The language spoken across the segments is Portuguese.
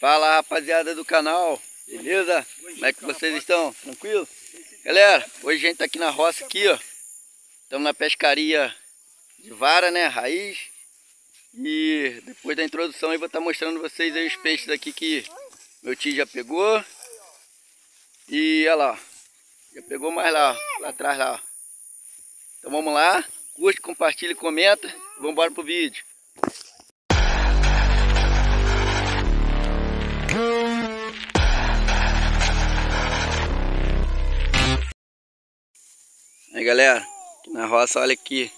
Fala rapaziada do canal, beleza? Como é que vocês estão? Tranquilo? Galera, hoje a gente tá aqui na roça aqui, ó. Estamos na pescaria de vara, né? Raiz. E depois da introdução eu vou estar tá mostrando vocês aí os peixes aqui que meu tio já pegou. E olha lá, já pegou mais lá, lá atrás lá. Então vamos lá, curte, compartilha e comenta. Vamos embora pro vídeo. Aí galera, aqui na roça, olha aqui,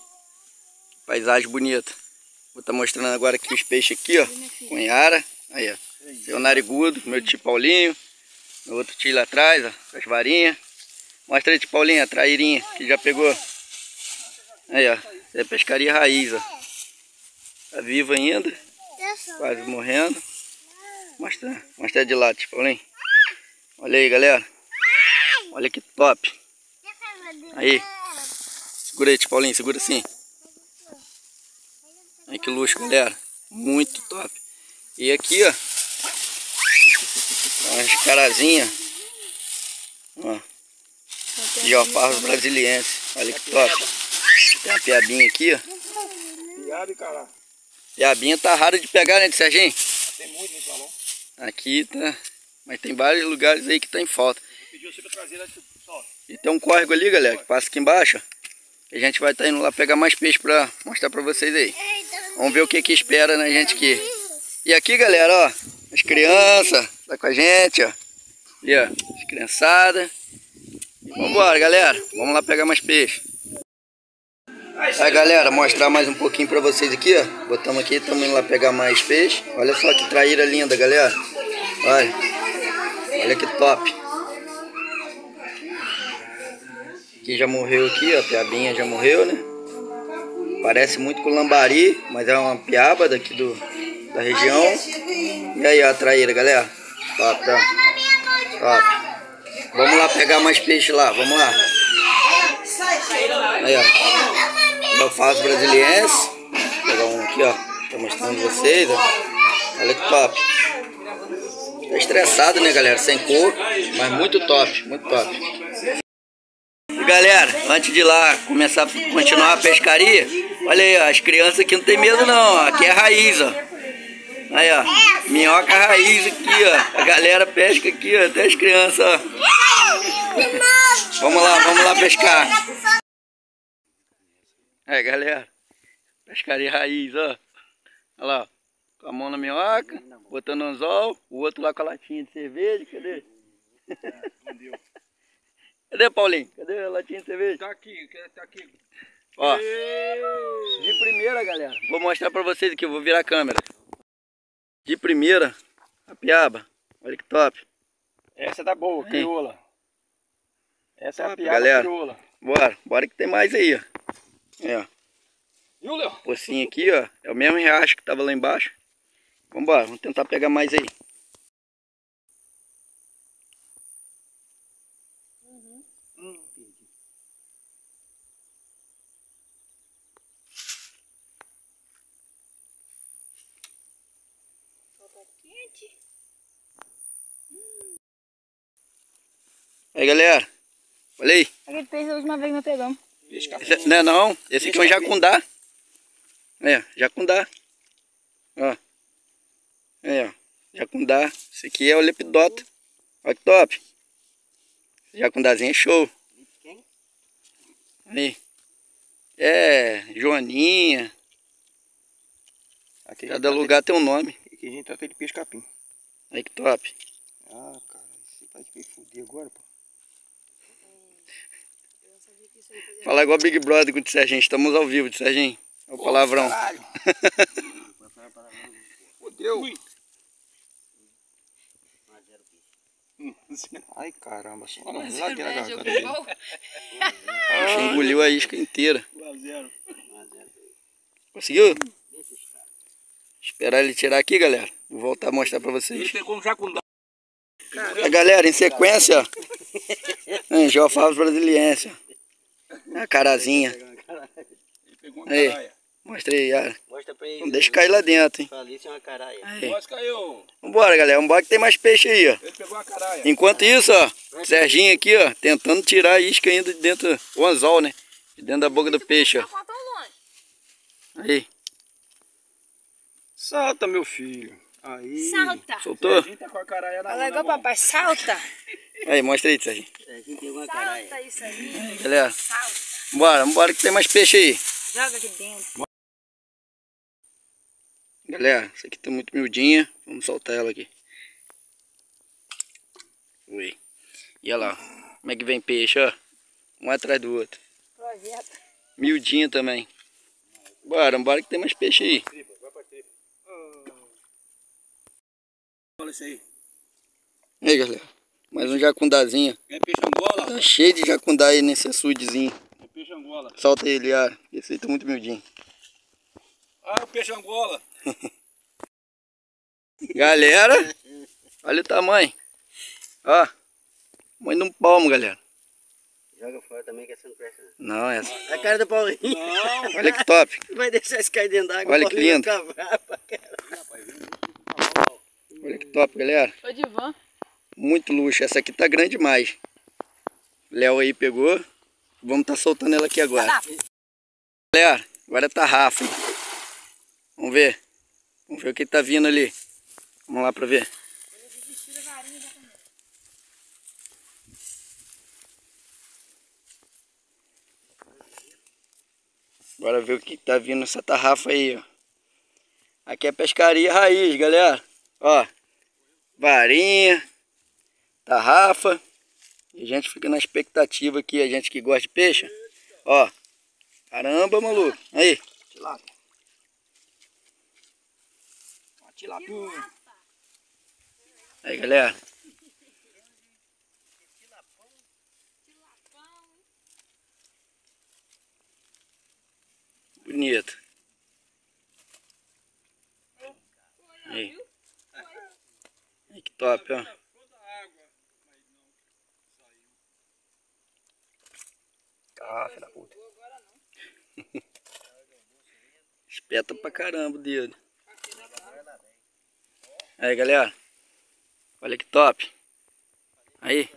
paisagem bonita. Vou estar tá mostrando agora aqui os peixes aqui, ó, com Yara. Aí, ó, seu narigudo, meu tio Paulinho. Meu outro tio lá atrás, ó, as varinhas. Mostra aí, tio Paulinho, a trairinha que já pegou. Aí, ó, é pescaria raiz, ó. Tá vivo ainda, quase morrendo. Mostra, mostra de lado, tio Paulinho. Olha aí, galera. Olha que top. Aí. Segura aí, Paulinho, segura assim. Aí que luxo, galera. Muito top. E aqui, ó. Umas carazinhas. Ó. Geofarros brasilienses. Olha que top. Tem uma piabinha aqui, ó. Piaba e cará. Piabinha tá raro de pegar, né, Serginho? Tem muito no salão. Aqui tá. Mas tem vários lugares aí que tá em falta. Você pra trazer lá e tem um córrego ali, galera, que passa aqui embaixo. a gente vai estar tá indo lá pegar mais peixe pra mostrar pra vocês aí. Vamos ver o que que espera na gente aqui. E aqui, galera, ó, as crianças, tá com a gente, ó. Ali, ó, as criançadas. Vambora, galera. Vamos lá pegar mais peixe. Aí, galera, mostrar mais um pouquinho pra vocês aqui, ó. Botamos aqui, estamos indo lá pegar mais peixe. Olha só que traíra linda, galera. Olha. Olha que top. Que já morreu aqui, ó, a piabinha já morreu, né? Parece muito com lambari, mas é uma piaba daqui do, da região. E aí, ó, a traíra, galera. Top, tá? Top. Vamos lá pegar mais peixe lá, vamos lá. Aí, ó. Faço brasiliense. Vou pegar um aqui, ó. Tô mostrando vocês, ó. Olha que top. Tá estressado, né, galera? Sem cor, mas muito top, muito top. Galera, antes de lá começar continuar a pescaria, olha aí, ó, as crianças aqui não tem medo não, ó, aqui é raiz, ó. Aí, ó, minhoca raiz aqui, ó. A galera pesca aqui, ó, até as crianças, ó. vamos lá, vamos lá pescar. Aí, galera, pescaria raiz, ó. Olha lá, com a mão na minhoca, botando anzol, o outro lá com a latinha de cerveja, cadê? Cadê, Paulinho? Cadê a latinha de cerveja? Tá aqui, tá aqui. Ó, de primeira, galera, vou mostrar pra vocês aqui, vou virar a câmera. De primeira, a piaba. Olha que top. Essa tá boa, crioula. Essa top, é a piaba galera. crioula. Bora, bora que tem mais aí, ó. É, ó. Viu, Léo? Pocinho aqui, ó. É o mesmo riacho que tava lá embaixo. Vambora, vamos tentar pegar mais aí. Quente. Aí, galera. Olha aí. Aquele peixe a última vez nós pegamos. Esse, não é não. Esse aqui é um jacundá. É, jacundá. Ó. É, ó. Jacundá. Esse aqui é o lepidota. Olha que top. Jacundazinho é show. Aí. É, Joaninha. Aqui Cada lugar tem um nome. Aqui a gente trata de peixe capim. Aí que top. Ah, cara, você vai me fuder agora, pô. Fala igual Big Brother com o Serginho. Estamos ao vivo, Serginho. É o palavrão. Fudeu. Ai caramba, só lá aqui na garganta dele. Engoliu a isca inteira. Conseguiu? Esperar ele tirar aqui, galera. Vou voltar a mostrar pra vocês. Ele pegou um jacundá. A galera, em sequência, ó. Geofavos brasiliense, A carazinha. Ele pegou uma Aí. Mostra aí, Yara. Mostra pra ele. Não deixa cair lá dentro, hein? Falei, isso é uma caralho. Aí. Quase caiu. Vambora, galera. Vambora que tem mais peixe aí, ó. Ele pegou a caralho. Enquanto isso, ó, Serginho aqui, ó, tentando tirar a isca ainda de dentro, o anzol, né? De dentro da boca do peixe, ó. Tá. Aí, Salta, meu filho. Aí. Salta. soltou? A gente tá com a na mão. papai, salta. Aí, mostra aí, Serginho. Uma caralho. Salta isso aí. Galera, Salta. bora, vambora que tem mais peixe aí. Joga aqui dentro. Galera, essa aqui tá muito miudinha. Vamos soltar ela aqui. Oi. E olha lá, como é que vem peixe, ó. Um atrás do outro. Projeto. Miudinha também. Bora, bora que tem mais peixe aí. Isso aí. Aí, galera. Mais um jacundazinho. É peixe angola? Tá cheio de jacundá aí nesse açudezinho. É peixe angola. Solta ele, Yara. Esse aí tá muito miudinho. Ah, o peixe angola. Galera, olha o tamanho. Ó, tamanho de um palmo, galera. Joga fora também que essa não presta. Não, essa. A cara do Paulinho. Não. Olha que top. Vai deixar isso cair dentro d'água. Olha o que lindo. vai ficar bravo pra caralho. Olha que top, galera. Foi de van. Muito luxo. Essa aqui tá grande demais. Léo aí pegou. Vamos tá soltando ela aqui agora. Galera, agora tá Rafa. Vamos ver. Vamos ver o que tá vindo ali. Vamos lá pra ver. Bora ver o que tá vindo nessa tarrafa aí, ó. Aqui é pescaria raiz, galera. Ó, varinha, tarrafa. E a gente fica na expectativa aqui, a gente que gosta de peixe. Ó, caramba, maluco. Aí, Tilápia. Aí, galera. Bonito. Aí. Aí, que top, ó. Ah, filha da puta. Espeta pra caramba o dedo. Aí, galera. Olha que top. Aí.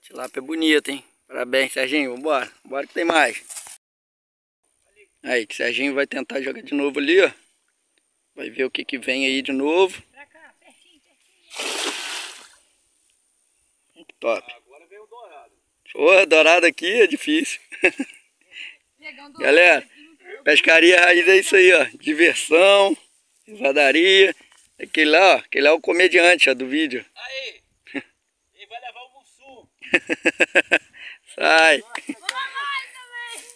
Tilápia bonita, hein? Parabéns, Serginho. Vambora. Vambora que tem mais. Aí, que Serginho vai tentar jogar de novo ali, ó. Vai ver o que que vem aí de novo. Pra cá, pertinho, pertinho. Que top. Agora veio o dourado. Porra, dourado aqui é difícil. Galera, pescaria raiz é isso aí, ó. Diversão, risadaria. Aquele lá, ó. Aquele lá é o comediante, ó, do vídeo. Aí. Ele vai levar o Mussum. Sai.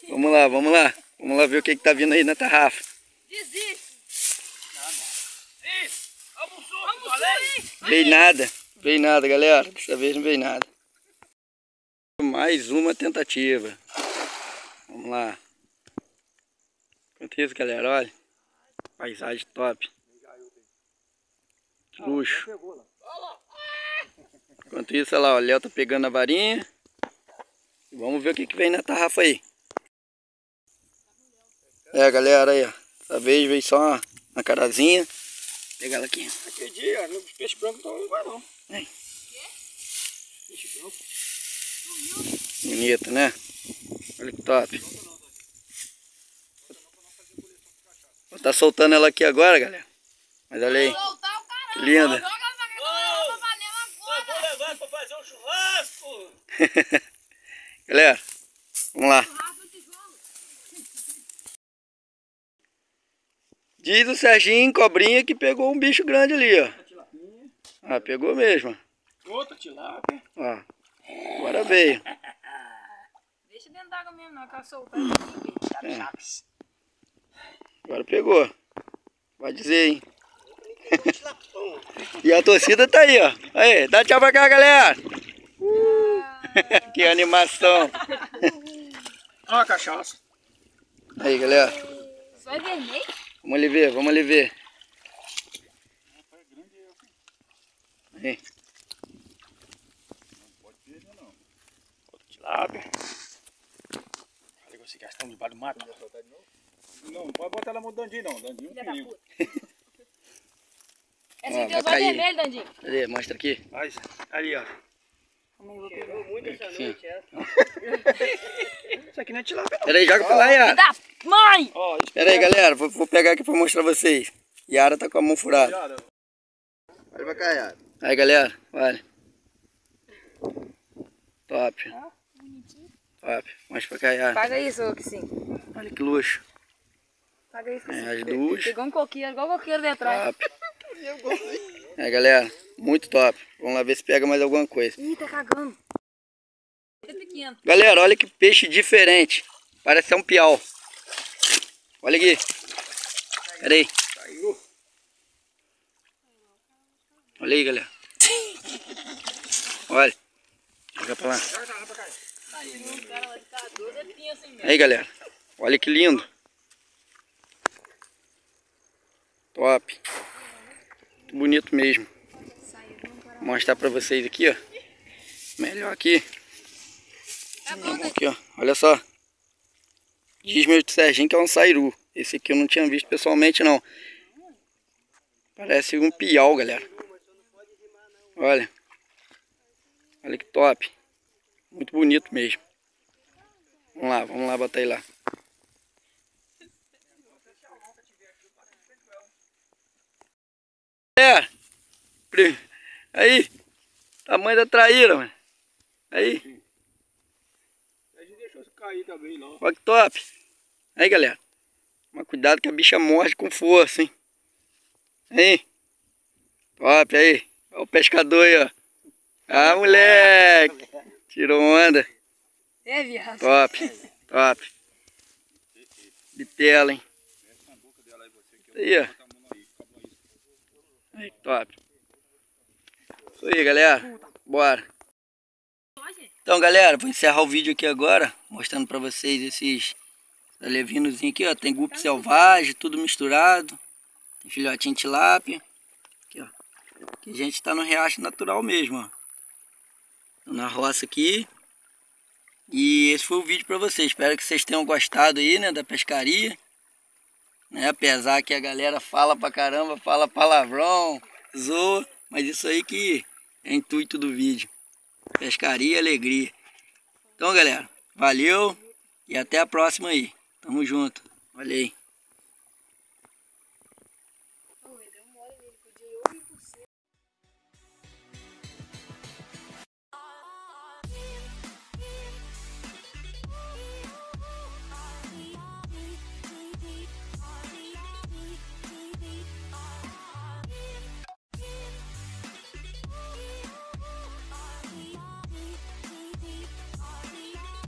Vamos lá, vamos lá. Vamos lá ver o que, que tá vindo aí na tarrafa. Desiste. Isso. É o Mussum. Vamos falei. subir. Veio nada. Veio nada, galera. Dessa vez não veio nada. Mais uma tentativa. Vamos lá. Enquanto isso, galera, olha. Paisagem top. Que luxo. Enquanto isso, olha lá, o Léo tá pegando a varinha. E Vamos ver o que, que vem na tarrafa aí. É, galera, aí, ó. Dessa vez veio só uma, uma carazinha. Vou pegar ela aqui. Aquele dia, no peixe branco então não vai não. Peixe branco. Bonito, né? Olha que top. Vou tá soltando ela aqui agora, galera. Mas olha aí. Que linda. Galera vamos lá. Diz o Serginho Cobrinha que pegou um bicho grande ali, ó. Ah, pegou mesmo. Outra tilápia. Ó. Agora veio. Deixa dentro d'água mesmo, não. Que ela soltar aqui. É. Agora pegou. Vai dizer, hein? e a torcida tá aí, ó. Aí, dá tchau pra cá, galera. Uh, que animação. Olha a cachaça. Aí, galera. Só é vermelho? Vamos ali ver, vamos ali ver. Aí. Tilápia. Olha que você gastão debaixo do mato. Não, não pode botar ela no Dandinho não. Dandinho é um perigo. Essa Ó, aqui tem os vai cair. vermelhos, Dandinho. Cadê? Mostra aqui. Ali, ó. Cheirou muito essa noite, essa. Isso aqui não é tilápia não. Pera aí, joga pra lá, Yara. da mãe! Ó, isso Pera aí, galera. Vou, vou pegar aqui pra mostrar vocês. Yara tá com a mão furada. Olha, Olha pra cá, Yara. Aí, galera. Olha. Top. Top. Mostra pra cá, Yara. Paga isso, sim. Olha que luxo. Paga isso, que É, as duas. Pegou um coqueiro, igual coqueiro de atrás. Top. É, galera. Muito top. Vamos lá ver se pega mais alguma coisa. Ih, tá cagando. É. Galera, olha que peixe diferente. Parece ser um piau. Olha aqui. Pera aí. Olha aí, galera. Olha. Joga pra lá. Aí, galera. Olha que lindo. Top. Muito bonito mesmo. Vou mostrar pra vocês aqui, ó. Melhor aqui. Tá bom aqui, ó. Olha só. Diz meu Serginho que é um sairu. Esse aqui eu não tinha visto pessoalmente, não. Parece um piau, galera. Olha. Olha que top. Muito bonito mesmo. Vamos lá, vamos lá botar ele lá. É. Aí. Tamanho da traíra, mano. Aí. Olha que top. Aí, galera. Mas cuidado que a bicha morde com força, hein. Aí. Top, aí. Olha o pescador aí, ó. Ah, moleque. Tirou onda. É, viado. Top. Top. Bitela, hein. Aí, ó. Aí, top. Isso aí, galera. Bora. Então, galera, vou encerrar o vídeo aqui agora, mostrando pra vocês esses alevinozinhos aqui, ó. Tem gupe selvagem, tudo misturado. Tem filhotinho de tilápia. Aqui a gente tá no riacho natural mesmo, ó. Na roça aqui. E esse foi o vídeo pra vocês. Espero que vocês tenham gostado aí, né, da pescaria. Né, apesar que a galera fala pra caramba, fala palavrão, zoa. Mas isso aí que é intuito do vídeo. Pescaria e alegria. Então, galera, valeu e até a próxima aí. Tamo junto. Valeu.